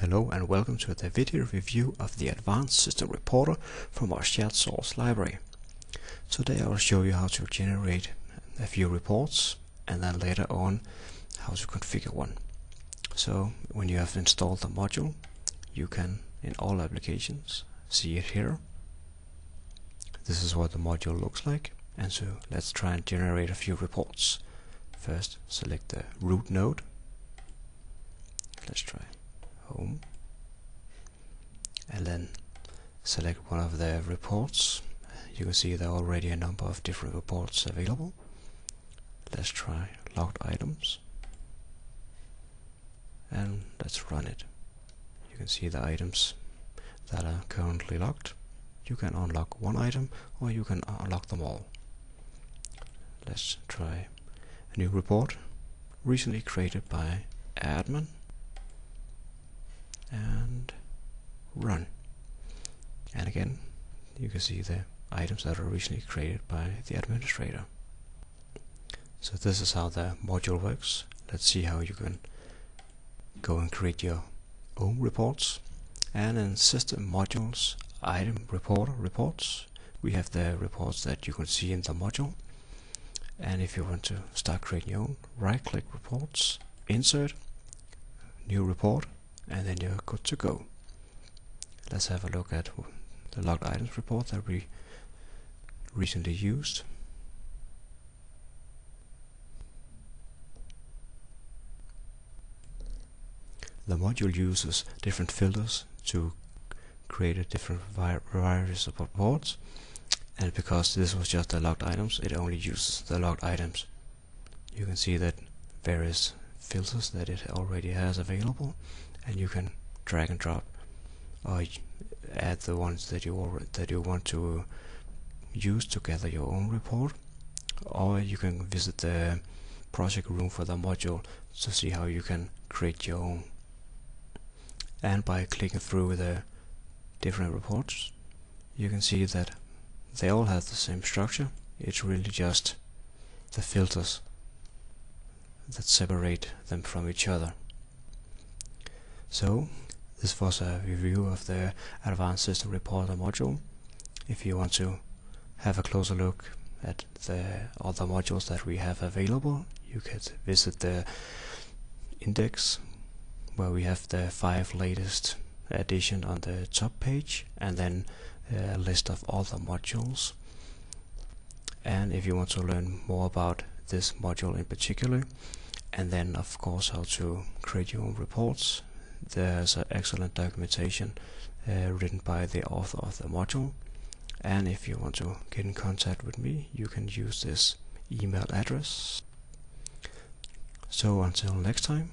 Hello and welcome to the video review of the Advanced System Reporter from our shared source library. Today I will show you how to generate a few reports and then later on how to configure one. So when you have installed the module you can in all applications see it here. This is what the module looks like and so let's try and generate a few reports. First select the root node. Let's try then select one of the reports. You can see there are already a number of different reports available. Let's try locked items. And let's run it. You can see the items that are currently locked you can unlock one item or you can unlock them all. Let's try a new report recently created by admin. And run. Again, you can see the items that are originally created by the administrator. So this is how the module works. Let's see how you can go and create your own reports. And in system modules, item reporter reports, we have the reports that you can see in the module. And if you want to start creating your own, right click reports, insert, new report, and then you're good to go. Let's have a look at the locked items report that we recently used. The module uses different filters to create a different varieties of reports and because this was just the locked items it only uses the locked items. You can see that various filters that it already has available and you can drag and drop or add the ones that you that you want to use to gather your own report or you can visit the project room for the module to see how you can create your own. And by clicking through the different reports you can see that they all have the same structure. It's really just the filters that separate them from each other. So this was a review of the Advanced System Reporter module. If you want to have a closer look at the other modules that we have available, you could visit the index where we have the five latest edition on the top page and then a list of all the modules. And if you want to learn more about this module in particular, and then of course how to create your own reports there's an excellent documentation uh, written by the author of the module. And if you want to get in contact with me you can use this email address. So until next time